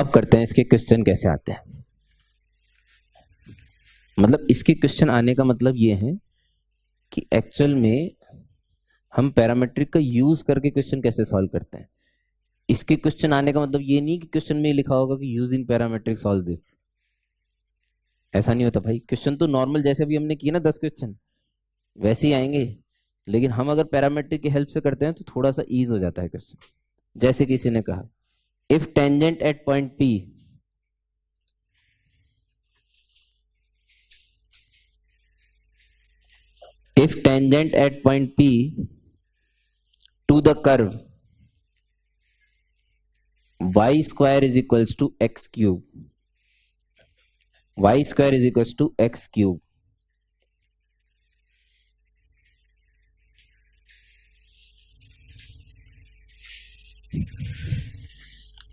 अब करते हैं, इसके क्वेश्चन कैसे आते हैं? मतलब इसके क्वेश्चन आने का मतलब ये है कि एक्चुअल में हम पैरामेट्रिक का यूज़ करके क्वेश्चन कैसे सॉल्व करते हैं? इसके क्वेश्चन आने का मतलब ये नहीं कि क्वेश्चन में लिखा होगा कि use in parametric solve this ऐसा नहीं होता भाई। क्वेश्चन तो नॉर्मल जैसे भी हमने किया ना दस क्वेश्चन वैसे ही आएँगे। लेकिन हम अगर पैरामेट्रिक की हेल्प से करते हैं तो थोड़ा सा ईज हो जाता है क्वेश्चन जैसे किसी ने कहा if tangent at point P if tangent at point P to the curve y square is equals to x cube y square is equals to x cube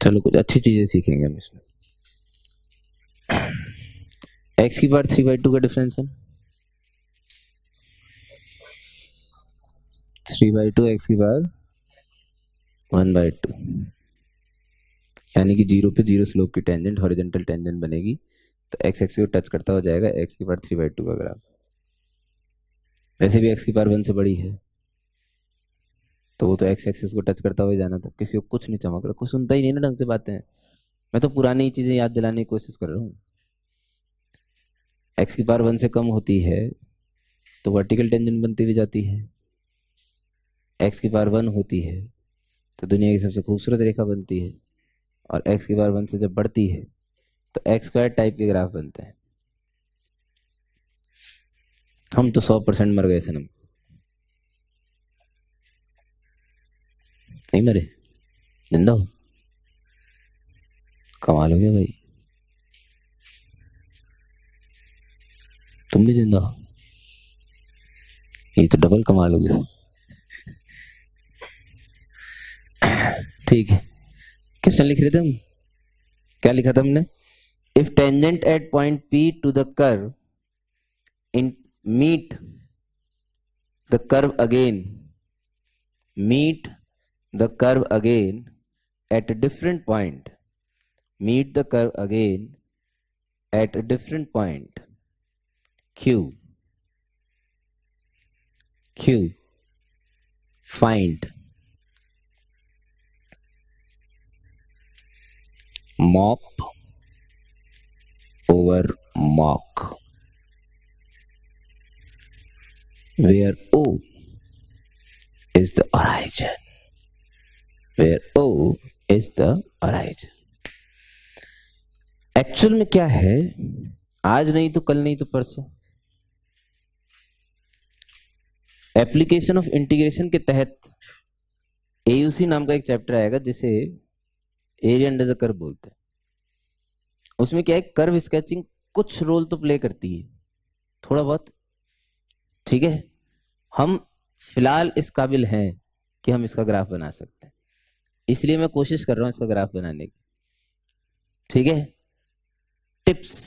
चलो, कुछ अच्छी चीज़ें सीखेंगे हम इसमें। X की पावर थ्री बाई टू का difference है थ्री बाई टू एक्स की पावर वन बाई टू यानी कि ज़ीरो पे ज़ीरो स्लोप की टेंजेंट हॉरिजेंटल टेंजेंट बनेगी तो एक्स एक्स को टच करता हो जाएगा एक्स की पावर थ्री बाई टू का ग्राफ वैसे भी एक्स की पावर वन से बड़ी है। तो वो तो एक्स एक्सिस को टच करता हुआ जाना था किसी को कुछ नहीं चमक रहा कुछ सुनता ही नहीं ना ढंग से बातें। मैं तो पुरानी चीज़ें याद दिलाने की कोशिश कर रहा हूँ। एक्स की पावर वन से कम होती है तो वर्टिकल टेंजेंट बनती हुई जाती है। एक्स की पावर वन होती है तो दुनिया की सबसे खूबसूरत रेखा बनती है। और एक्स की पावर वन से जब बढ़ती है तो एक्स स्क्वायर टाइप के ग्राफ बनते हैं। हम तो सौ परसेंट मर गए सनम नहीं मरे। ज़िंदा हो। कमाल हो गया भाई। तुम भी ज़िंदा हो। ये तो डबल कमाल हो गया। ठीक है। क्वेश्चन लिख रहे थे हम? क्या लिखा था हमने? If tangent at point P to the curve in meet the curve the curve again at a different point. Meet the curve again at a different point. Q. Q. Find. Mop over mock. Where o is the origin? Where O is the origin actual में क्या है? आज नहीं तो कल नहीं तो परसों। एप्लीकेशन ऑफ़ इंटीग्रेशन के तहत एयूसी नाम का एक चैप्टर आएगा जिसे एरिया अंडर द कर्व बोलते हैं। उसमें क्या है? कर्व स्केचिंग कुछ रोल तो प्ले करती है। थोड़ा बहुत। ठीक है? हम फ़िलहाल इस काबिल हैं कि हम इसका ग्राफ बना सकते हैं। इसलिए मैं कोशिश कर रहा हूँ इसका ग्राफ बनाने की। ठीक है? टिप्स।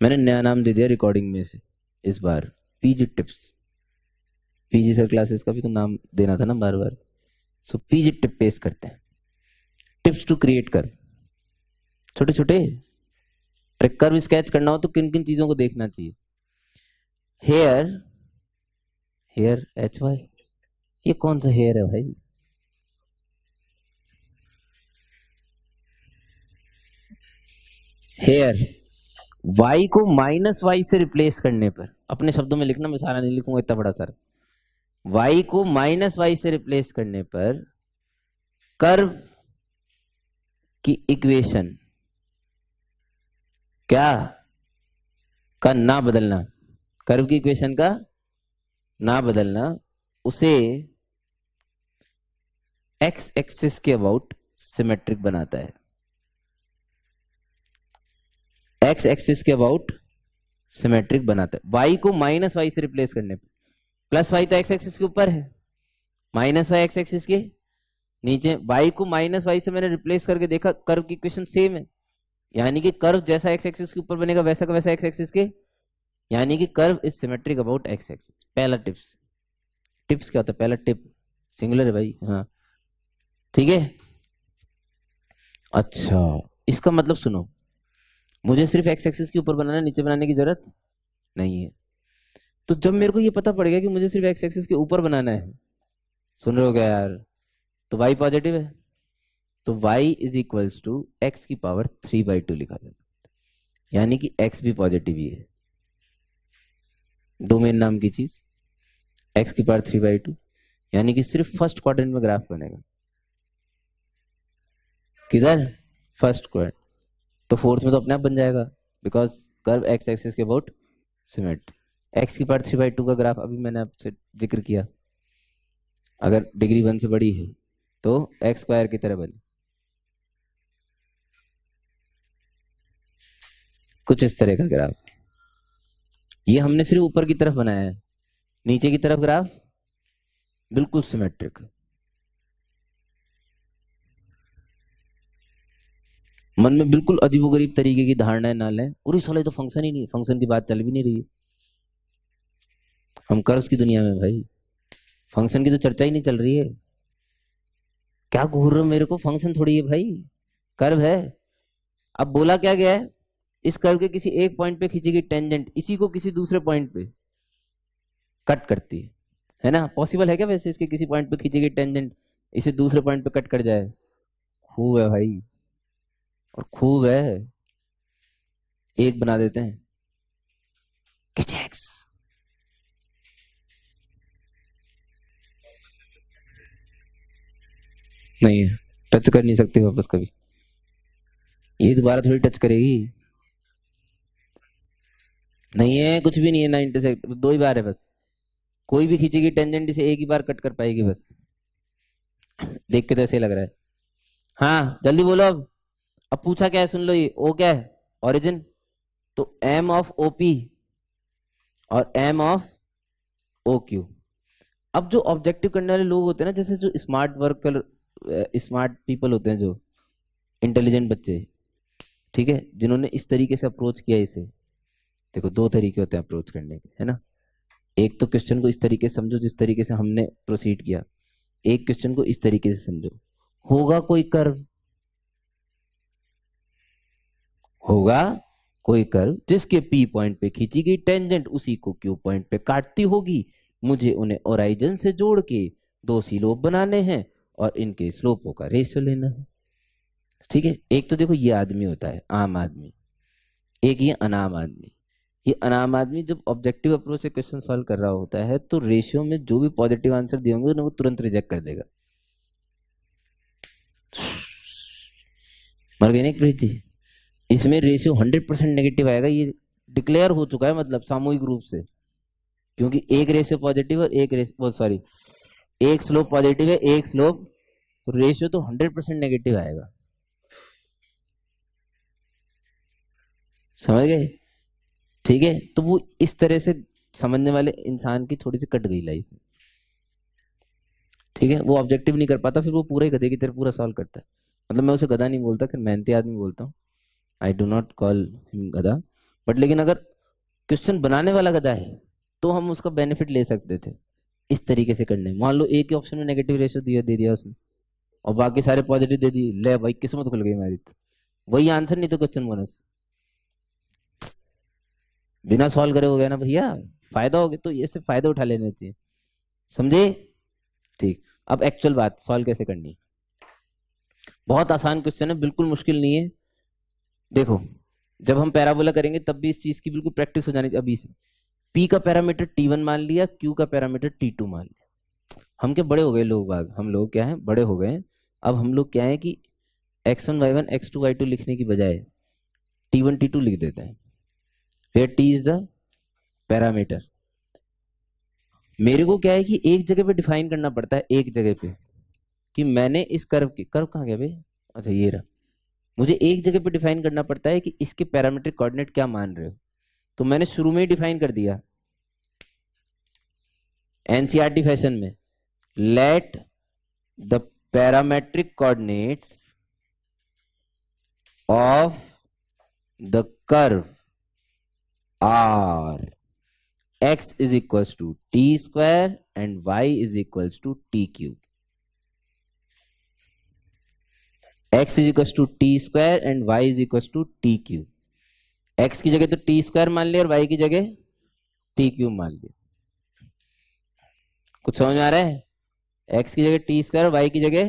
मैंने नया नाम दे दिया रिकॉर्डिंग में से, इस बार। PG tips. PG sir classes का भी तो नाम देना था ना बार बार। सो पीजी टिप पेश करते हैं। टिप्स टू क्रिएट कर। छोटे छोटे अरे कर्व स्केच करना हो तो किन किन चीज़ों को देखना चाहिए। हेयर हेयर एच वाई ये कौन सा हेयर है भाई हेयर वाई को माइनस वाई से रिप्लेस करने पर। अपने शब्दों में लिखना, मैं सारा नहीं लिखूँगा, इतना बड़ा सर वाई को माइनस वाई से रिप्लेस करने पर कर्व की इक्वेशन क्या? का ना बदलना। कर्व की इक्वेशन का ना बदलना। उसे एक्स एक्सिस के अबाउट सिमेट्रिक बनाता है। एक्स एक्सिस के अबाउट सिमेट्रिक बनाता है। वाई को माइनस वाई से रिप्लेस करने पर प्लस वाई तो एक्स एक्सिस के ऊपर है। माइनस वाई एक्स एक्सिस के नीचे। वाई को माइनस वाई से मैंने रिप्लेस करके देखा कर्व की इक्वेशन सेम है। यानी कि कर्व जैसा एक्स एक्सिस के ऊपर बनेगा, वैसा का वैसा एक्स एक्सिस के। यानी कि curve is symmetric about x axis पहला टिप्स टिप्स क्या होता है? पहला टिप सिंगुलर है भाई हाँ। ठीक है? अच्छा इसका मतलब सुनो। मुझे सिर्फ़ एक्स एक्सिस के ऊपर बनाना नीचे बनाने की ज़रूरत नहीं है। तो जब मेरे को ये पता पड़ गया कि मुझे सिर्फ़ एक्स एक्सिस के ऊपर बनाना है, सुन रहे हो क्या यार? तो वाई पॉजिटिव है। तो y is equals to x की पावर थ्री बाई टू लिखा जा सकता है। यानी कि एक्स भी पॉजिटिव ही है। डोमेन नाम की चीज़। X की पावर थ्री बाई टू यानी कि सिर्फ़ फ़र्स्ट क्वार्टर में ग्राफ बनेगा। किधर? फ़र्स्ट क्वार्टर तो फोर्थ में तो अपने आप बन जाएगा बिकॉज़ कर्व एक्स एक्सिस के अबाउट सिमेट एक्स की पावर थ्री बाई टू का ग्राफ अभी मैंने आपसे ज़िक्र किया। अगर डिग्री वन से बड़ी है तो एक्स स्क्वायर की तरह बने। कुछ इस तरह का ग्राफ ये हमने सिर्फ़ ऊपर की तरफ़ बनाया है। नीचे की तरफ़ ग्राफ? बिल्कुल सिमेट्रिक। मन में बिल्कुल अजीबोगरीब तरीके की धारणाएँ ना लें। और इस वाले तो फ़ंक्शन ही नहीं फ़ंक्शन की बात चल भी नहीं रही हम कर्ज की दुनिया में भाई। फ़ंक्शन की तो चर्चा ही नहीं चल रही है। क्या घूर रहे मेरे को? फ़ंक्शन थोड़ी है भाई। कर्व है। अब बोला क्या गया है? इस कर्व के किसी एक पॉइंट पे खींची गई टेंजेंट इसी को किसी दूसरे पॉइंट पे। कट करती है। है ना? पॉसिबल है क्या वैसे इसके किसी पॉइंट पे खींची गई टेंजेंट इसे दूसरे पॉइंट पे कट कर जाए। खूब है भाई। और खूब है। एक बना देते हैं। नहीं है। टच कर नहीं सकते वापस कभी। ये दोबारा थोड़ी टच करेगी। नहीं है, कुछ भी नहीं है ना इंटरसेक्ट दो ही बार है बस। कोई भी खींचेगी टेंजेंट इसे एक ही बार कट कर पाएगी बस। देख के तो ऐसे लग रहा है। हाँ जल्दी बोलो अब। अब पूछा क्या है, सुन लो ये। ओ क्या है? ओरिजिन तो एम ऑफ़ ओ पी और एम ऑफ़ ओ क्यू अब जो ऑब्जेक्टिव करने वाले लोग होते हैं ना, जैसे जो स्मार्ट वर्कर स्मार्ट पीपल होते हैं जो इंटेलिजेंट बच्चे, ठीक है? जिन्होंने इस तरीके से अप्रोच किया इसे। देखो, दो तरीके होते हैं अप्रोच करने के, है ना? एक तो क्वेश्चन को इस तरीके से समझो जिस तरीके से हमने प्रोसीड किया। एक क्वेश्चन को इस तरीके से समझो। होगा कोई कर्व? होगा कोई कर्व जिसके पी पॉइंट पे खींची गई टेंजेंट उसी को क्यू पॉइंट पे काटती होगी। मुझे उन्हें ओराइजन से जोड़ के दो स्लोप बनाने हैं और इनके स्लोपों का रेशियो लेना है। ठीक है? एक तो देखो, ये आदमी होता है, आम आदमी। एक ये अनाम आदमी। ये अनाम आदमी जब ऑब्जेक्टिव अप्रोच से क्वेश्चन सॉल्व कर रहा होता है तो रेशियो में जो भी पॉजिटिव आंसर दिए होंगे वो तुरंत रिजेक्ट कर देगा। मर गई जी? इसमें रेशियो हंड्रेड परसेंट नेगेटिव आएगा, ये डिक्लेयर हो चुका है मतलब सामूहिक रूप से। क्योंकि एक रेशियो पॉजिटिव और एक रेशियो सॉरी एक स्लोप पॉजिटिव है, एक स्लोप तो रेशियो तो हंड्रेड परसेंट नेगेटिव आएगा। समझ गए? ठीक है? तो वो इस तरह से समझने वाले इंसान की थोड़ी सी कट गई लाइफ ठीक है? वो ऑब्जेक्टिव नहीं कर पाता, फिर वो पूरा ही गधे की तरह पूरा सॉल्व करता है। मतलब मैं उसे गधा नहीं बोलता, फिर मेहनती आदमी बोलता हूँ। I do not call him गधा। बट लेकिन अगर क्वेश्चन बनाने वाला गधा है तो हम उसका बेनिफिट ले सकते थे। इस तरीके से करने मान लो एक ही ऑप्शन में नेगेटिव रेशियो दिया दे दिया उसने। और बाकी सारे पॉजिटिव दे दिए। ले भाई, किस्मत खुल गई हमारी तो। वही आंसर नहीं तो क्वेश्चन बोनस बिना सॉल्व करे हो गया ना भैया? फ़ायदा हो गया तो ये से फ़ायदा उठा लेने चाहिए। समझे? ठीक। अब एक्चुअल बात सॉल्व कैसे करनी? बहुत आसान क्वेश्चन है, बिल्कुल मुश्किल नहीं है। देखो, जब हम पैराबोला करेंगे, तब भी इस चीज़ की बिल्कुल प्रैक्टिस हो जानी चाहिए। अभी से। पी का पैरामीटर टी वन मान लिया क्यू का पैरामीटर टी टू मान लिया। हम क्या बड़े हो गए लोग बाग? हम लोग क्या है? बड़े हो गए। अब हम लोग क्या है कि x one y one x two y two लिखने की बजाय टी वन टी टू लिख देते हैं। फिर टी इज़ द पैरामीटर मेरे को क्या है कि एक जगह पे डिफाइन करना पड़ता है, एक जगह पे। कि मैंने इस कर्व की कर्व कहाँ गया भाई? अच्छा ये रहा। मुझे एक जगह पे डिफाइन करना पड़ता है कि इसके पैरामीट्रिक कोऑर्डिनेट क्या मान रहे हो। तो मैंने शुरू में ही डिफाइन कर दिया। एनसीआरटी फ़ैशन में। Let the parametric coordinates of the curve are x is equals to t square and y is equals to t cube x is equal to t square and y is equal to t cube x की जगह तो T square मान लिया और Y की जगह T cube मान लिया। कुछ समझ में आ रहा है? एक्स की जगह टी स्क्वायर और की जगह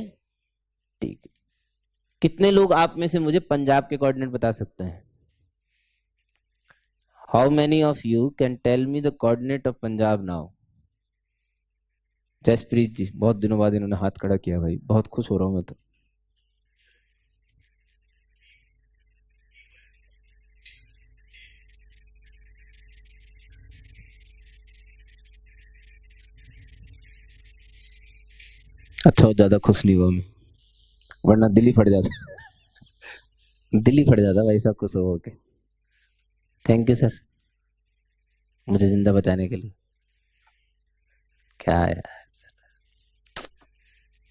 टी क्यूब कितने लोग आप में से मुझे पंजाब के कोऑर्डिनेट बता सकते हैं? How many of you can tell me the coordinate of Punjab now Jaspreet ji बहुत दिनों बाद इन्होंने हाथ खड़ा किया भाई। बहुत खुश हो रहा हूँ मैं तो। अच्छा ज़्यादा खुश नहीं हुआ मैं। वरना दिल्ली फट जाता। दिल्ली फट जाता भाई, सब खुश हो के थैंक यू सर मुझे ज़िंदा बचाने के लिए। क्या यार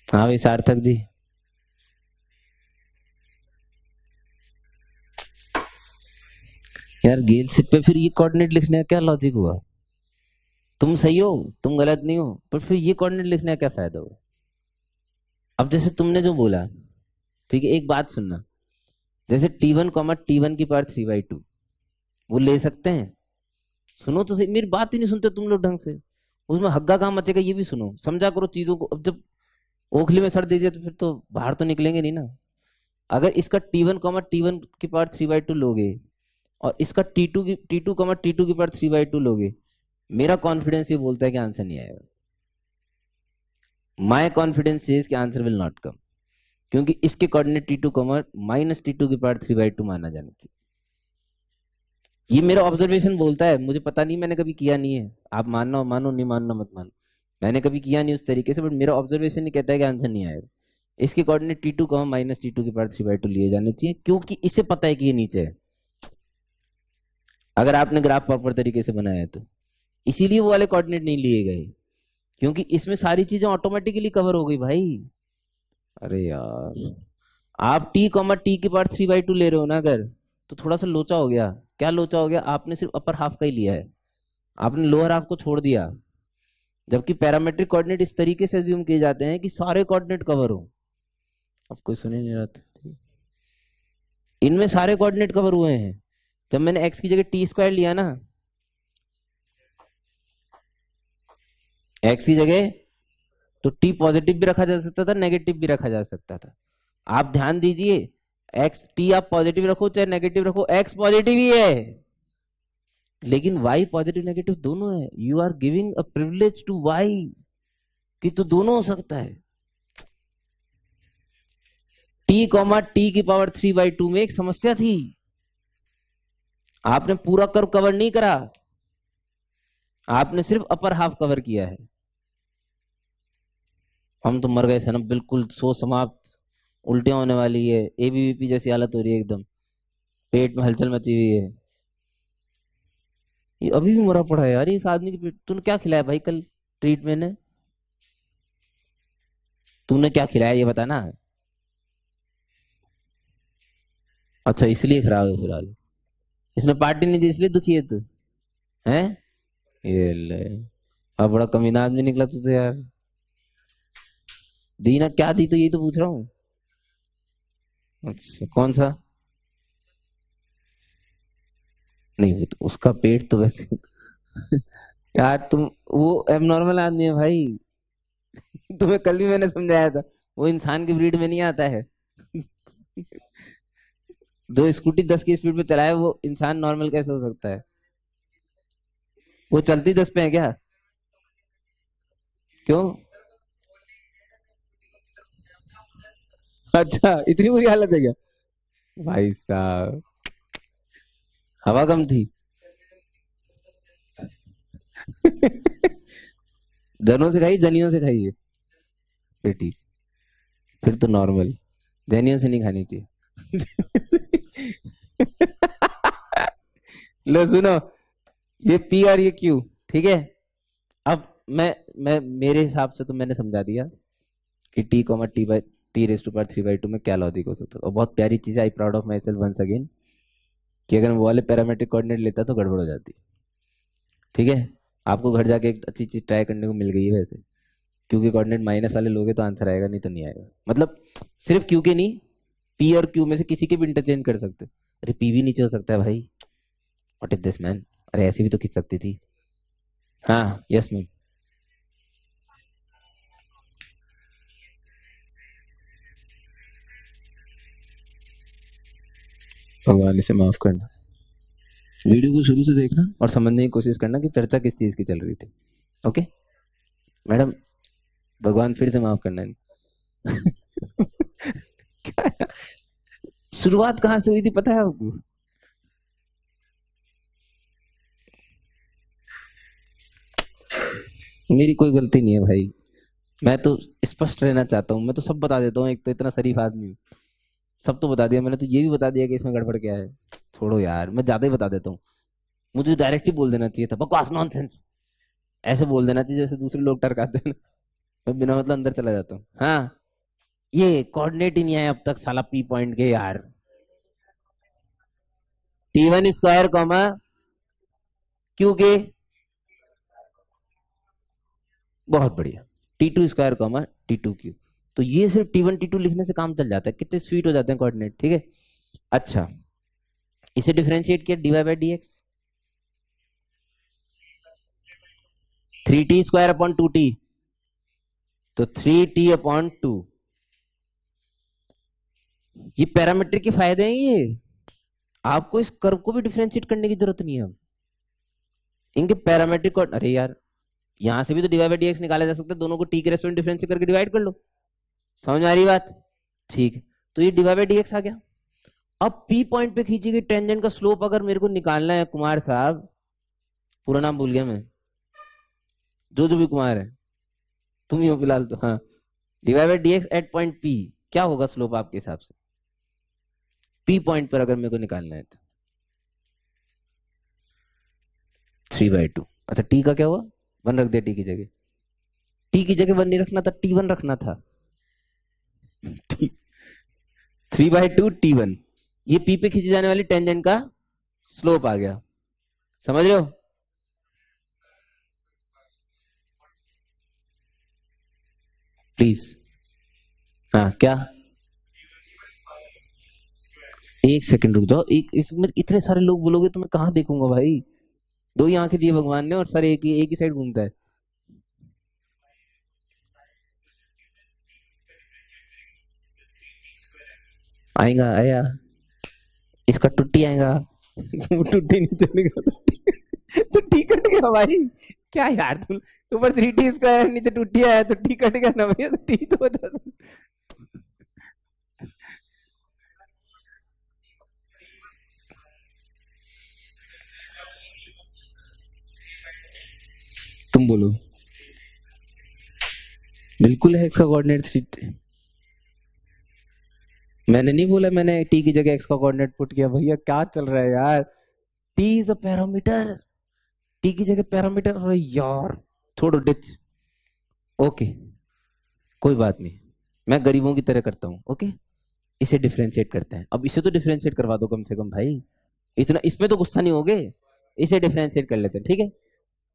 हाँ भाई, सार्थक जी। यार, गेल सिप पे फिर ये कोऑर्डिनेट लिखने का क्या लॉजिक हुआ? तुम सही हो, तुम गलत नहीं हो, पर फिर ये कोऑर्डिनेट लिखने का क्या फ़ायदा हुआ? अब जैसे तुमने जो बोला, ठीक है, एक बात सुनना। जैसे t one comma t one की पावर थ्री बाई टू वो ले सकते हैं। सुनो तो सही, मेरी बात ही नहीं सुनते तुम लोग ढंग से। उसमें हग्गा कहाँ मचेगा ये भी सुनो। समझा करो चीज़ों को। अब जब ओखली में सर दे दिया तो फिर तो बाहर तो निकलेंगे नहीं ना। अगर इसका t one comma t one की पावर थ्री बाई टू लोगे, और इसका टी टू की t two comma t two की पावर थ्री बाई टू लोगे, मेरा कॉन्फिडेंस ये बोलता है कि आंसर नहीं आएगा माई कॉन्फिडेंस इज़ कि आंसर विल नॉट कम क्योंकि इसके coordinate t two comma minus t two की पावर थ्री बाई टू माना जाना चाहिए। ये मेरा ऑब्जर्वेशन बोलता है, मुझे पता नहीं, मैंने कभी किया नहीं है। आप मानना मानो, नहीं मानना मत मानो। मैंने कभी किया नहीं उस तरीके से बट मेरा ऑब्जर्वेशन ही कहता है कि आंसर नहीं आएगा इसके coordinate t two comma minus t two के पावर थ्री बाई टू लिए जाने चाहिए, क्योंकि इसे पता है कि ये नीचे है। अगर आपने ग्राफ प्रॉपर तरीके से बनाया तो। इसीलिए वो वाले कोऑर्डिनेट नहीं लिए गए। क्योंकि इसमें सारी चीज़ें ऑटोमेटिकली कवर हो गई भाई। अरे यार। आप टी कॉमा टी के पावर थ्री बाई टू ले रहे हो ना अगर तो थोड़ा सा लोचा हो गया। क्या लोचा हो गया? आपने सिर्फ़ अपर हाफ़ का ही लिया है। आपने लोअर हाफ़ को छोड़ दिया। जबकि पैरामेट्रिक कोऑर्डिनेट इस तरीके से अज्यूम किए जाते हैं कि सारे कोऑर्डिनेट कवर हो। अब कोई सुने नहीं रहा इनमें सारे कोऑर्डिनेट कवर हुए हैं। जब मैंने एक्स की जगह टी स्क्वायर लिया ना एक्स की जगह तो टी पॉजिटिव भी रखा जा सकता था नेगेटिव भी रखा जा सकता था। आप ध्यान दीजिए एक्स टी आप पॉजिटिव रखो, चाहे नेगेटिव रखो एक्स पॉजिटिव ही है। लेकिन वाई पॉजिटिव नेगेटिव दोनों है। You are giving a privilege to y कि तो दोनों हो सकता है। टी कॉमा टी की पावर थ्री बाई टू में एक समस्या थी। आपने पूरा कर्व कवर नहीं करा। आपने सिर्फ़ अपर हाफ़ कवर किया है। हम तो मर गए सनम, बिल्कुल सो समाप्त। उल्टियाँ होने वाली है। एबीवीपी जैसी हालत हो रही है एकदम। पेट में हलचल मची हुई है। ये अभी भी मरा पड़ा है यार, इस आदमी के पेट तूने क्या खिलाया भाई कल ट्रीटमेंट में तूने क्या खिलाया ये बताना अच्छा इसलिए खराब है फ़िलहाल। इसने पार्टी नहीं दी, इसलिए दुखी है तू। है? ये ले। अब बड़ा कमीना आदमी निकला तू तो यार। दी ना, क्या दी तो यही तो पूछ रहा हूँ। अच्छा कौन सा? नहीं तो उसका पेट तो वैसे यार, तुम, वो एबनॉर्मल आदमी है भाई। तुम्हें कल भी मैंने समझाया था, वो इंसान की ब्रीड में नहीं आता है। जो स्कूटी दस की स्पीड पे चलाए, वो इंसान नॉर्मल कैसे हो सकता है? वो चलती दस पे है क्या? क्यों? अच्छा इतनी बुरी हालत है क्या? भाई साहब। हवा कम थी। जनों से खाई, जनियों से खाइए फिर ठीक फिर तो नॉर्मल जनियों से नहीं खानी थी। लो, सुनो। ये पी और ये क्यू ठीक है? अब मैं मैं, मेरे हिसाब से तो मैंने समझा दिया कि t comma t by t raise to power three by two में क्या लॉजिक हो सकता है और बहुत प्यारी चीज़ I proud of myself once again कि अगर वो वाले पैरामेट्रिक कोऑर्डिनेट लेता तो गड़बड़ हो जाती। ठीक है? आपको घर जाके एक अच्छी चीज़ ट्राई करने को मिल गई है वैसे। क्योंकि कोऑर्डिनेट माइनस वाले लोगे तो आंसर आएगा, नहीं तो नहीं आएगा। मतलब सिर्फ़ क्यों के नहीं पी और क्यू में से किसी के भी इंटरचेंज कर सकते हो। अरे पी भी नीचे हो सकता है भाई। वॉट इज़ दिस मैन अरे ऐसी भी तो खींच सकती थी। हाँ यस मैम भगवान इसे माफ़ करना। वीडियो को शुरू से देखना और समझने की कोशिश करना कि चर्चा किस चीज़ की चल रही थी। ओके? मैडम, भगवान फिर से माफ़ करना शुरुआत कहाँ से हुई थी पता है आपको? मेरी कोई गलती नहीं है भाई। मैं तो स्पष्ट रहना चाहता हूँ। मैं तो सब बता देता हूँ। एक तो इतना शरीफ आदमी हूँ। सब तो बता दिया, मैंने तो ये भी बता दिया कि इसमें गड़बड़ क्या है। छोड़ो यार, मैं ज़्यादा ही बता देता हूँ। मुझे डायरेक्ट ही बोल देना चाहिए था, बकवास नॉनसेंस ऐसे बोल देना चाहिए जैसे दूसरे लोग टरकाते हैं। मैं बिना मतलब अंदर चला जाता हूँ। हाँ ये कोऑर्डिनेट ही नहीं आया अब तक साला पी पॉइंट के यार। T one square comma q के। बहुत बढ़िया। T two square comma t two q तो ये सिर्फ़ टी वन टी टू लिखने से काम चल जाता है। कितने स्वीट हो जाते हैं कोऑर्डिनेट ठीक है? अच्छा इसे डिफरेंशिएट किया dy by d x three t square upon two t तो थ्री टी अपॉन टू ये पैरामीट्रिक के फ़ायदे हैं ये। आपको इस कर्व को भी डिफरेंशिएट करने की ज़रूरत नहीं है इनके पैरामीट्रिक अरे यार, यहाँ से भी तो डिवाइड बाई डी निकाला जा सकता है। दोनों को टी के रेस्टोरेंट डिफरेंशिएट करके डिवाइड कर लो। समझ आ रही बात? ठीक है। तो ये डिवाइड डी आ गया। अब पी पॉइंट पे खींची गई टेंजेंट का स्लोप अगर मेरे को निकालना है, कुमार साहब, पूरा नाम भूल गया मैं। जो जो भी कुमार है, तुम ही हो फ़िलहाल तो हाँ। Divide d x at point p क्या होगा स्लोप आपके हिसाब से? पी पॉइंट पर अगर मेरे को निकालना है तो। थ्री बाई टू अच्छा टी का क्या हुआ? वन रख दिया टी की जगह। टी की जगह वन नहीं रखना था टी वन रखना था। Three by two t one ये पी पे खींची जाने वाली टेंजेंट का स्लोप आ गया। समझ रहे हो? प्लीज़ हाँ क्या? एक सेकंड रुक जाओ। एक, इसमें इतने सारे लोग बोलोगे तो मैं कहाँ देखूँगा भाई? दो ही आँखें दिए भगवान ने और सर एक ही एक ही साइड घूमता है। आएगा आया। इसका टुट्टी आएगा। टुट्टी नहीं चलेगा तो टी कट गया भाई। क्या यार तुम ऊपर थ्री टी स्क्वायर नीचे टुट्टी आया तो टी कट गया ना भैया तो टी तो बता तुम बोलो। बिल्कुल है इसका कोऑर्डिनेट थ्री मैंने नहीं बोला, मैंने टी की जगह एक्स का कोऑर्डिनेट पुट किया। भैया, क्या चल रहा है यार? T is a parameter t की जगह पैरामीटर अरे यार। छोड़ो डिच ओके कोई बात नहीं। मैं गरीबों की तरह करता हूँ ओके इसे डिफ्रेंशिएट करते हैं। अब इसे तो डिफ्रेंशिएट करवा दो कम से कम, भाई। इतना, इसमें तो गुस्सा नहीं होगे। इसे डिफ्रेंशिएट कर लेते हैं, ठीक है?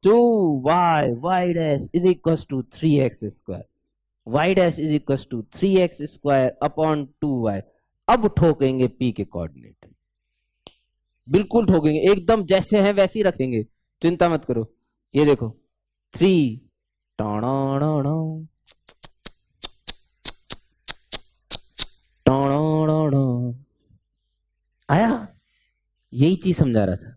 Two y y dash is equal to three x square y dash is equal to three x square upon two y अब ठोकेंगे p के कोऑर्डिनेट बिल्कुल ठोकेंगे. एकदम जैसे हैं वैसे ही रखेंगे. चिंता मत करो. ये देखो. थ्री आया? यही चीज़ समझा रहा था.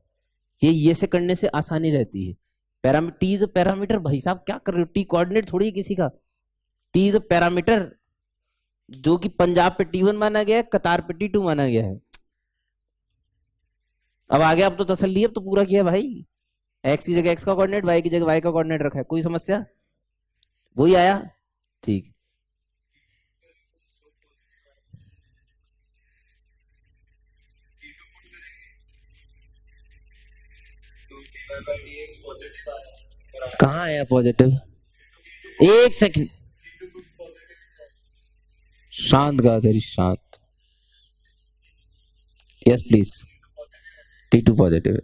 ये ये से करने से आसानी रहती है. पैरामीटर पैरामीटर भाई साहब, क्या कर रहे हो? टी कोऑर्डिनेट थोड़ी किसी का. टी इज़ अ पैरामीटर जो कि पंजाब पे टी वन माना गया है, कतार पे टी टू माना गया है। अब आगे अब तो तसल्ली, अब तो पूरा किया भाई। एक्स की जगह एक्स का कोऑर्डिनेट वाई की जगह वाई का कोऑर्डिनेट रखा है। कोई समस्या? वही आया? ठीक। कहा आया पॉजिटिव एक सेकंड शांत गा तेरी शांत। Yes please t two positive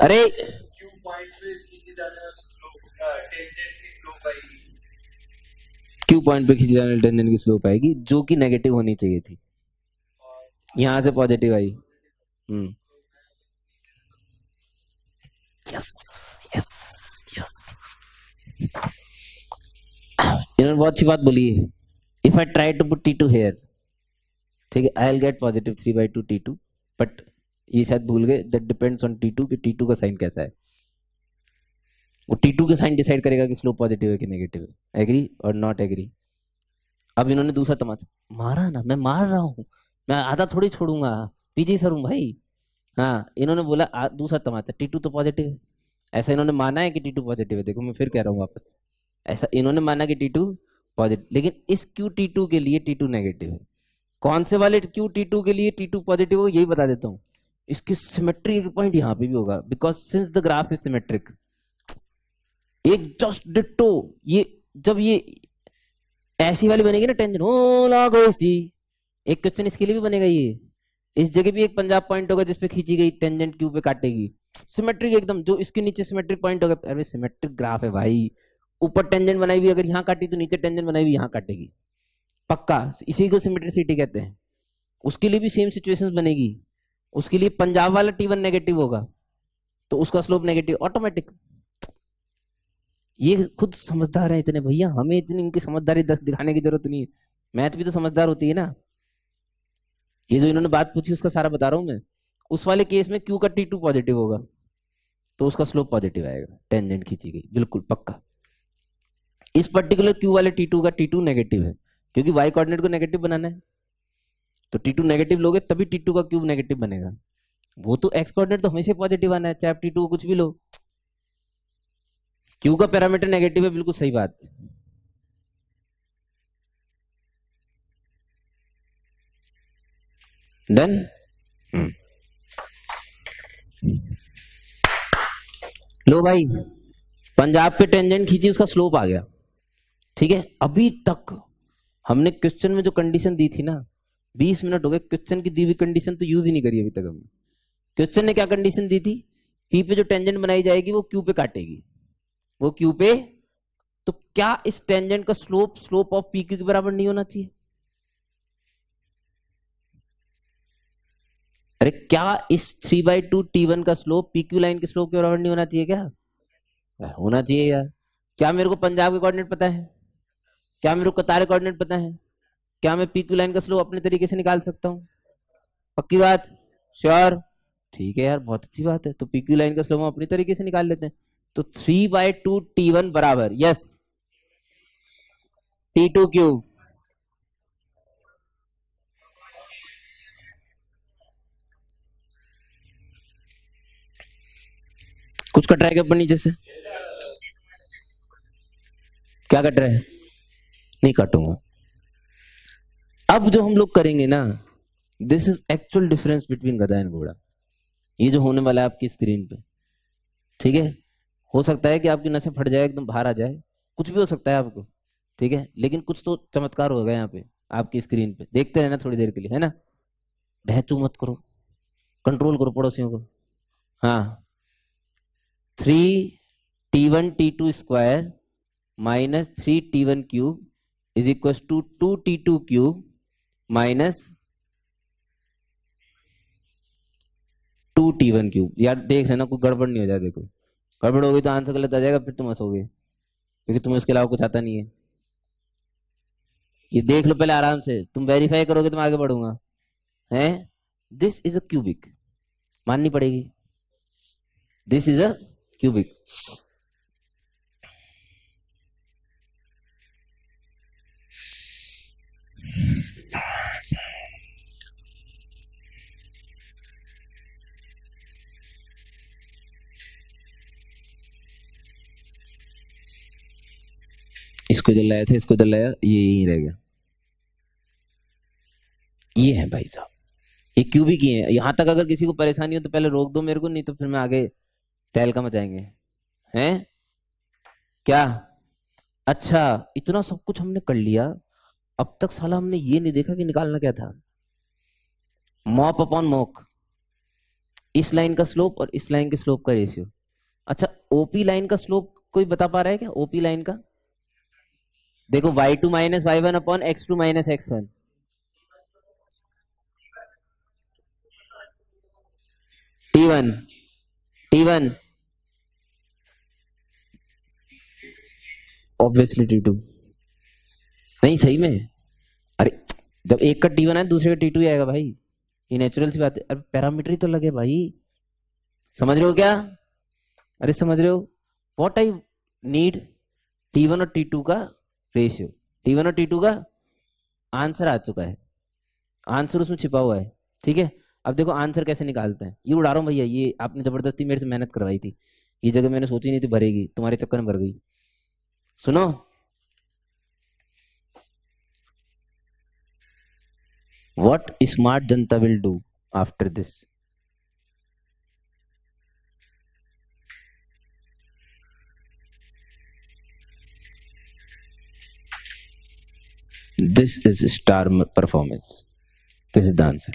अरे! क्यू पॉइंट पे खींची जाने टेंजेंट की स्लोप आएगी, जो कि नेगेटिव होनी चाहिए थी। यहाँ से पॉजिटिव आई। हम्म यस यस इन्होंने बहुत अच्छी बात बोली है if I try to put t two here ठीक है I will get positive three by two t two but ये शायद भूल गए that depends on t two कि टी टू का साइन कैसा है। वो टी टू का साइन डिसाइड करेगा कि स्लोप पॉजिटिव है कि नेगेटिव है। एग्री और नॉट एग्री अब इन्होंने दूसरा तमाचा मारा ना, मैं मार रहा हूँ। मैं आधा थोड़ी छोड़ूँगा। पीछे सर हूँ भाई। हाँ इन्होंने बोला दूसरा तमाचा टी टू तो पॉजिटिव है। ऐसा इन्होंने माना है कि टी टू पॉजिटिव है। देखो, मैं फिर कह रहा हूँ वापस। ऐसा इन्होंने माना कि टी टू पॉजिटिव लेकिन इस क्यू टी टू के लिए टी टू नेगेटिव है। कौन से वाले क्यू टी टू के लिए टी टू पॉजिटिव हो यही बता देता हूँ। इसकी सिमेट्री पॉइंट यहाँ पे भी होगा because since the graph is symmetric एक जस्ट डिट्टो ये जब ये ऐसी वाली बनेगी ना टेंशन हो लागो सी एक क्वेश्चन इसके लिए भी बनेगा ये। इस जगह भी एक पंजाब पॉइंट होगा जिसपे खींची गई टेंजेंट क्यू पे काटेगी। सिमेट्रिक एकदम, जो इसके नीचे सिमेट्रिक पॉइंट होगा, अरे सिमेट्रिक ग्राफ है भाई। ऊपर टेंजेंट बनाई हुई अगर यहाँ काटी तो नीचे टेंजेंट बनाई हुई यहाँ काटेगी। पक्का? इसी को सिमेट्रिसिटी कहते हैं। उसके लिए भी सेम सिचुएशन बनेगी। उसके लिए पंजाब वाला टी वन नेगेटिव होगा। तो उसका स्लोप नेगेटिव ऑटोमेटिक ये खुद समझदार है इतने भैया। हमें इतनी इनकी समझदारी दिखाने की ज़रूरत नहीं है। मैथ भी तो समझदार होती है ना। ये जो इन्होंने बात पूछी उसका सारा बता रहा हूँ मैं। उस वाले केस में क्यू का टी टू पॉजिटिव होगा। तो उसका स्लोप पॉजिटिव आएगा। टेंजेंट खींची गई। बिल्कुल, पक्का। इस पर्टिकुलर क्यू वाले टी टू का टी टू नेगेटिव है, क्योंकि वाई कोऑर्डिनेट को नेगेटिव बनाना है। तो टी टू नेगेटिव लोगे, तभी टी टू का क्यूब नेगेटिव बनेगा। वो तो एक्स कोऑर्डिनेट तो हमेशा पॉजिटिव आना है, चाहे टी टू कुछ भी लो। क्यू का पैरामीटर नेगेटिव है, बिल्कुल सही बात। डन हम्म। लो भाई, पंजाब पे टेंजेंट खींची, उसका स्लोप आ गया। ठीक है? अभी तक हमने क्वेश्चन में जो कंडीशन दी थी ना 20 मिनट हो गए क्वेश्चन की दी हुई कंडीशन तो यूज़ ही नहीं करी अभी तक हमने। क्वेश्चन ने क्या कंडीशन दी थी? पी पे जो टेंजेंट बनाई जाएगी, वो क्यू पे काटेगी। वो क्यू पे तो क्या इस टेंजेंट का slope slope of p q के बराबर नहीं होना चाहिए? अरे क्या इस three by two t one का स्लोप पी क्यू लाइन के स्लोप के बराबर नहीं होना चाहिए क्या? होना चाहिए यार। क्या मेरे को पंजाब के कोऑर्डिनेट पता है? क्या मेरे को कतार कोऑर्डिनेट पता है? क्या मैं पी क्यू लाइन का स्लोप अपने तरीके से निकाल सकता हूँ? पक्की बात? श्योर ठीक है यार, बहुत अच्छी बात है। तो पी क्यू लाइन का स्लोप हम अपनी तरीके से निकाल लेते हैं। तो three by two t one बराबर यस टी टू क्यूब कुछ कट रहा है क्या ऊपर नीचे से? क्या कट रहा है? नहीं काटूँगा। अब जो हम लोग करेंगे ना this is actual difference between गधा एंड घोड़ा। ये जो होने वाला है आपकी स्क्रीन पे। ठीक है? हो सकता है कि आपकी नसें फट जाए, एकदम बाहर आ जाए। कुछ भी हो सकता है आपको। ठीक है? लेकिन कुछ तो चमत्कार होगा यहाँ पे, आपकी स्क्रीन पे। देखते रहना थोड़ी देर के लिए, है ना? ढहचू मत करो। कंट्रोल करो पड़ोसियों को। हाँ। Three t one t two square minus three t one cube two two t two cube minus two t one cube यार देख लेना कोई गड़बड़ नहीं हो जाए, देखो। गड़बड़ होगी तो आंसर गलत आ जाएगा, फिर तुम हंसोगे। क्योंकि तुम्हें उसके अलावा कुछ आता नहीं है। ये देख लो पहले आराम से। तुम वेरीफाई करोगे तो मैं आगे बढ़ूँगा। है? दिस इज़ अ क्यूबिक माननी पड़ेगी। दिस इज़ अ क्यूबिक इसको इधर लाया था, इसको इधर लाया, ये यही रह गया। ये है भाई साहब। ये क्यों भी किए यहाँ तक अगर किसी को परेशानी हो तो पहले रोक दो मेरे को, नहीं तो फिर मैं आगे टहल का मचाएँगे। हैं? क्या? अच्छा इतना सब कुछ हमने कर लिया। अब तक साला हमने ये नहीं देखा कि निकालना क्या था। मॉप अपॉन मॉक। इस लाइन का स्लोप और इस लाइन के स्लोप का रेशियो। अच्छा ओपी लाइन का स्लोप कोई बता पा रहा है क्या? ओपी लाइन का? देखो y two minus y one upon x two minus x one t one t one obviously t two नहीं, सही में? अरे, जब एक का टी वन है दूसरे का टी टू आएगा भाई। ये नेचुरल सी बात है। अरे पैरामीटर ही तो लगे भाई। समझ रहे हो क्या? अरे, समझ रहे हो? What I need t one और टी टू का रेशियो टी वन और टी टू का आंसर आ चुका है। आंसर उसमें छिपा हुआ है। ठीक है? अब देखो आंसर कैसे निकालते हैं। ये उड़ा रहा हूँ भैया, ये आपने ज़बरदस्ती मेरे से मेहनत करवाई थी। ये जगह मैंने सोची नहीं थी भरेगी। तुम्हारे चक्कर में भर गई। सुनो। What smart janta will do after this? This is star performance this is the answer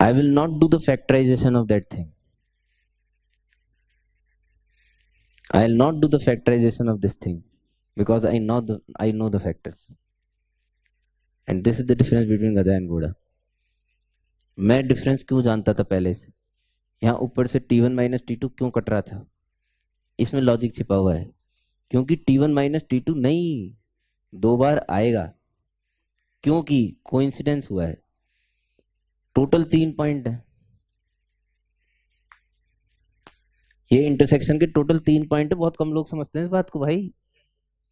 I will not do the factorisation of that thing I will not do the factorisation of this thing because I not I know the factors and this is the difference between गदा and गोडा मैं difference क्यों जानता था पहले से? यहाँ ऊपर से t one minus t two क्यों कट रहा था? इसमें लॉजिक छिपा हुआ है। क्योंकि t one minus t two नहीं। दो बार आएगा, क्योंकि कोइंसिडेंस हुआ है। टोटल तीन पॉइंट है। ये इंटरसेक्शन के टोटल तीन पॉइंट बहुत कम लोग समझते हैं इस बात को भाई।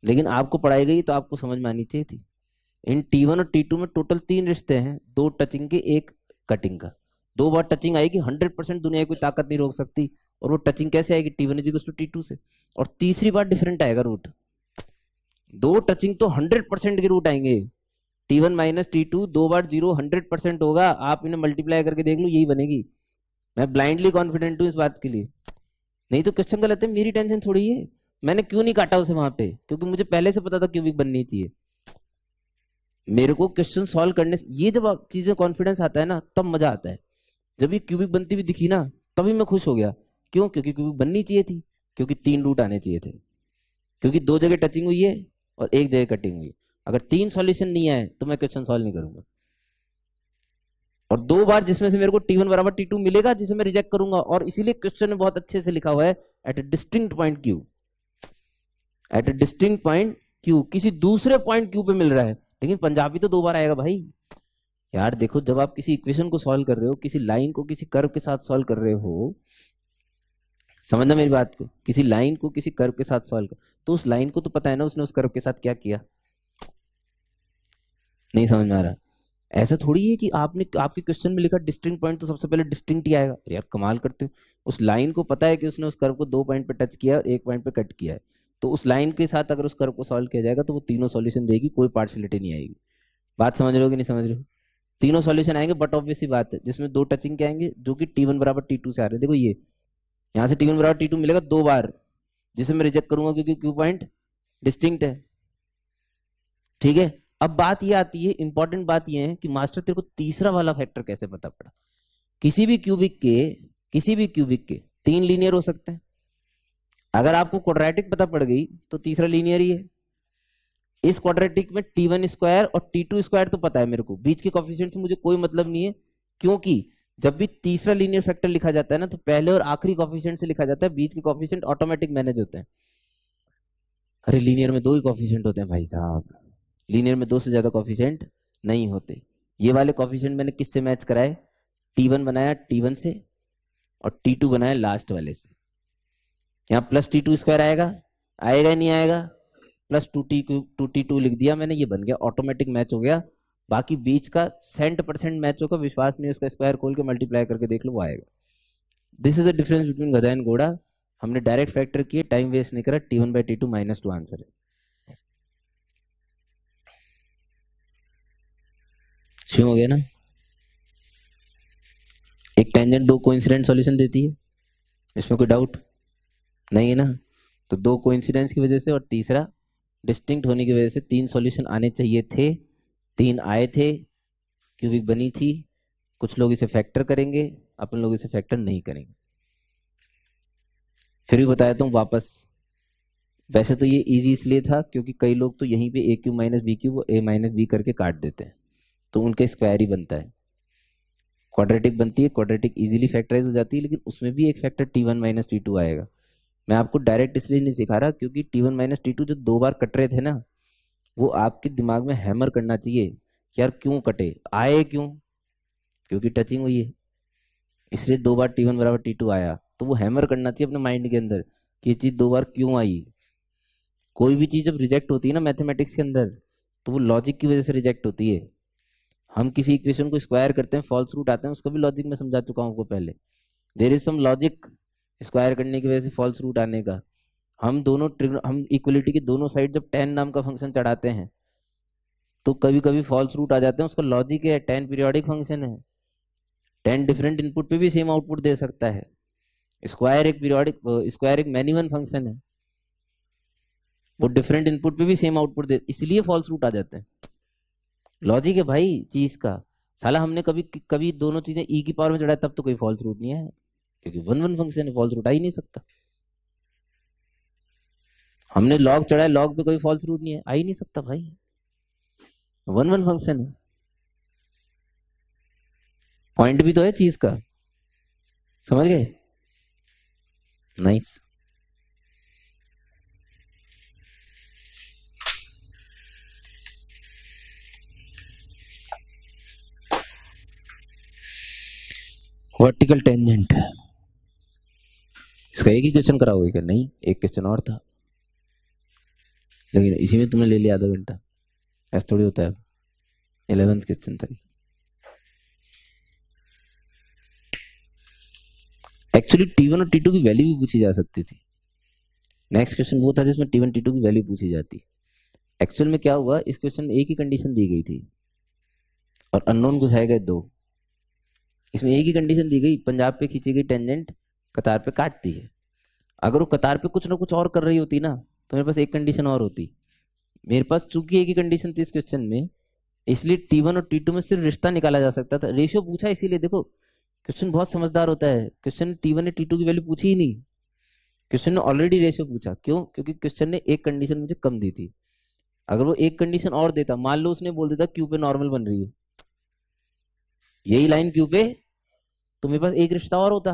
लेकिन आपको पढ़ाई गई तो आपको समझ में आनी चाहिए थी। इन टी वन और टी टू में टोटल तीन रिश्ते हैं, दो टचिंग के, एक कटिंग का। दो बार टचिंग आएगी हंड्रेड परसेंट दुनिया की ताकत नहीं रोक सकती, और वो टचिंग कैसे आएगी? T one equals to t two से। और तीसरी बार डिफरेंट आएगा रूट दो टचिंग तो हंड्रेड परसेंट के रूट आएँगे। T one minus t two दो बार ज़ीरो हंड्रेड परसेंट होगा। आप इन्हें मल्टीप्लाई करके देख लो, यही बनेगी। मैं ब्लाइंडली कॉन्फिडेंट हूँ इस बात के लिए। नहीं तो क्वेश्चन गलत है, मेरी टेंशन थोड़ी है। मैंने क्यों नहीं काटा उसे वहाँ पे? क्योंकि मुझे पहले से पता था क्यूबिक बननी चाहिए। मेरे को क्वेश्चन सॉल्व करने से ये जब चीज़ें कॉन्फिडेंस आता है ना, तब मज़ा आता है। जब ये क्यूबिक बनती हुई दिखी ना, तभी मैं खुश हो गया। क्यों? क्योंकि क्यूबिक बननी चाहिए थी। क्योंकि तीन रूट आने चाहिए थे। क्योंकि दो जगह टचिंग हुई है और एक जगह कटिंग हुई। अगर तीन सॉल्यूशन नहीं आए तो मैं क्वेश्चन सॉल्व नहीं करूँगा। और दो बार जिसमें से मेरे को टी वन बराबर टी टू मिलेगा, जिसे मैं रिजेक्ट करूँगा, और इसीलिए क्वेश्चन में बहुत अच्छे से लिखा हुआ है at a distinct point q at a distinct point q किसी दूसरे पॉइंट क्यू पे मिल रहा है। लेकिन पंजाबी तो दो बार आएगा भाई। यार देखो, जब आप किसी इक्वेशन को सॉल्व कर रहे हो, किसी लाइन को किसी कर्व के साथ सॉल्व कर रहे हो, समझना मेरी बात को, किसी लाइन को किसी कर्व के साथ सॉल्व कर तो उस लाइन को तो पता है ना उसने उस कर्व के साथ क्या किया? नहीं समझ में आ रहा। ऐसा थोड़ी है कि आपने, आपके क्वेश्चन में लिखा डिस्टिंग पॉइंट तो सबसे पहले डिस्टिंक्ट ही आएगा। यार, कमाल करते हो। उस लाइन को पता है कि उसने उस कर्व को दो पॉइंट पे टच किया और एक पॉइंट पे कट किया है। तो उस लाइन के साथ अगर उस कर्व को सॉल्व किया जाएगा तो वो तीनों सॉल्यूशन देगी, कोई पार्शलिटी नहीं आएगी। बात समझ रहे हो कि नहीं समझ रहे हो? तीनों सॉल्यूशन आएँगे बट ऑब्वियस ही बात है। जिसमें दो टचिंग के आएँगे? जो कि टी वन बराबर टी टू से आ रहे हैं। देखो ये, यहाँ से टी वन बराबर टी टू मिलेगा दो बार। जिसे मैं रिजेक्ट करूँगा क्योंकि क्यू पॉइंट डिस्टिंक्ट है। ठीक है? अब बात ये आती है इंपॉर्टेंट बात ये है कि मास्टर तेरे को तीसरा वाला फैक्टर कैसे पता पड़ा? किसी भी क्यूबिक के, किसी भी क्यूबिक के तीन लीनियर हो सकते हैं। अगर आपको क्वाड्रेटिक पता पड़ गई तो तीसरा लीनियर ही है। इस क्वाड्रेटिक में टी वन स्क्वायर और टी टू स्क्वायर तो पता है मेरे को। बीच के कॉफिशियंट से मुझे कोई मतलब नहीं है, क्योंकि जब भी तीसरा लीनियर फैक्टर लिखा जाता है ना तो पहले और आखिरी कॉफिशियंट से लिखा जाता है, बीच के कॉफिशियंट ऑटोमेटिक मैनेज होते हैं। अरे लीनियर में दो ही कॉफिशियंट होते हैं भाई साहब। लीनियर में दो से ज़्यादा कॉफिशियंट नहीं होते। ये वाले कॉफिशियंट मैंने किससे मैच कराए? टी वन बनाया टी वन से, और टी टू बनाया लास्ट वाले से। यहाँ प्लस टी टू स्क्वायर आएगा आएगा नहीं आएगा। Plus two t two t two लिख दिया मैंने, ये बन गया ऑटोमेटिक मैच हो गया। बाकी बीच का सेंट परसेंट मैच होगा, विश्वास नहीं उसका स्क्वायर खोल के मल्टीप्लाई करके देख लो, वो आएगा। This is the difference between गधा एंड घोड़ा। हमने डायरेक्ट फैक्टर किए टाइम वेस्ट नहीं करा t one by t two minus two answer है। हो गया ना? एक टेंजेंट दो कोइंसिडेंट सॉल्यूशन देती है। इसमें कोई डाउट नहीं है ना? तो दो कोइंसिडेंस की वजह से और तीसरा डिस्टिंक्ट होने की वजह से तीन सॉल्यूशन आने चाहिए थे। तीन आए थे क्यूबिक बनी थी, कुछ लोग इसे फैक्टर करेंगे, अपन लोग इसे फैक्टर नहीं करेंगे। फिर भी बताया तुम वापस। वैसे तो ये इजी इसलिए था, क्योंकि कई लोग तो यहीं पे a q minus b q a minus b करके काट देते हैं। तो उनके स्क्वायर ही बनता है। क्वाड्रेटिक बनती है क्वाड्रेटिक इजीली फैक्टराइज हो जाती है, लेकिन उसमें भी एक factor t one minus t two आएगा। मैं आपको डायरेक्ट इसलिए नहीं सिखा रहा, क्योंकि t one minus t two जो दो बार कट रहे थे ना वो आपके दिमाग में हैमर करना चाहिए कि यार क्यों कटे? आए क्यों? क्योंकि टचिंग हुई है। इसलिए दो बार टी वन बराबर टी टू आया। तो वो हैमर करना चाहिए अपने माइंड के अंदर कि ये चीज़ दो बार क्यों आई? कोई भी चीज़ जब रिजेक्ट होती है ना मैथमेटिक्स के अंदर तो वो लॉजिक की वजह से रिजेक्ट होती है। हम किसी इक्वेशन को स्क्वायर करते हैं फॉल्स रूट आते हैं, उसको भी लॉजिक में समझा चुका हूँ आपको पहले। There is some logic square करने की वजह से फॉल्स रूट आने का। हम दोनों ट्रिग हम इक्वलिटी के दोनों साइड जब टेन नाम का फ़ंक्शन चढ़ाते हैं तो कभी कभी फॉल्स रूट आ जाते हैं, उसका लॉजिक है टेन पीरियोडिक फ़ंक्शन है। टेन डिफरेंट इनपुट पे भी सेम आउटपुट दे सकता है। स्क्वायर एक पीरियोडिक स्क्वायर एक मैनिवन फ़ंक्शन है। वो डिफरेंट इनपुट पे भी सेम आउटपुट दे, इसलिए फॉल्स रूट आ जाते हैं। लॉजिक है भाई, चीज़ का। साला हमने कभी कभी दोनों चीज़ें ई e की पावर में चढ़ाया, तब तो कोई फॉल्स रूट नहीं है क्योंकि वन वन फ़ंक्शन है फॉल्स रूट आ ही नहीं सकता। हमने लॉग चढ़ाया लॉग पे कोई फॉल्स रूट नहीं है। आ ही नहीं सकता भाई। वन वन फ़ंक्शन है। पॉइंट भी तो है चीज़ का। समझ गए? नाइस वर्टिकल टेंजेंट इसका एक ही क्वेश्चन कराओगे क्या? नहीं, एक क्वेश्चन और था। लेकिन इसी में तुमने ले लिया आधा घंटा। ऐसा थोड़ी होता है। इलेवेंथ क्वेश्चन था एक्चुअली टी वन और टी टू की वैल्यू भी पूछी जा सकती थी। नेक्स्ट क्वेश्चन वो था जिसमें टी वन टी टू की वैल्यू पूछी जाती। एक्चुअल में क्या हुआ? इस क्वेश्चन में एक ही कंडीशन दी गई थी। और अननोन घुसाए गए दो। इसमें एक ही कंडीशन दी गई। पंजाब पे खींची गई टेंजेंट कतार पे काटती है। अगर वो कतार पे कुछ ना कुछ और कर रही होती ना तो मेरे पास एक कंडीशन और होती। मेरे पास चूँकि एक ही कंडीशन थी इस क्वेश्चन में, इसलिए टी वन और टी टू में सिर्फ़ रिश्ता निकाला जा सकता था। रेशियो पूछा इसीलिए, देखो क्वेश्चन बहुत समझदार होता है। क्वेश्चन टी वन ने टी टू की वैल्यू पूछी ही नहीं। क्वेश्चन ने ऑलरेडी रेशियो पूछा। क्यों? क्योंकि क्वेश्चन ने एक कंडीशन मुझे कम दी थी। अगर वो एक कंडीशन और देता, मान लो उसने बोल देता क्यू पे नॉर्मल बन रही है। यही लाइन क्यू पे तो मेरे पास एक रिश्ता और होता,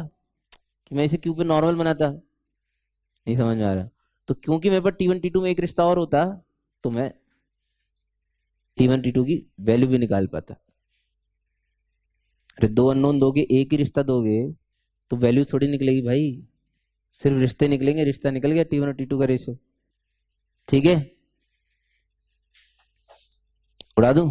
कि मैं इसे क्यू पे नॉर्मल बनाता। नहीं समझ में आ रहा। तो क्योंकि मेरे पास टी वन टी टू में एक रिश्ता और होता तो मैं टी वन टी टू की वैल्यू भी निकाल पाता। अरे दो अननोन दोगे, एक ही रिश्ता दोगे तो वैल्यू थोड़ी निकलेगी भाई। सिर्फ़ रिश्ते निकलेंगे, रिश्ता निकल गया टी वन और टी टू का रेशो ठीक है? उड़ा दू?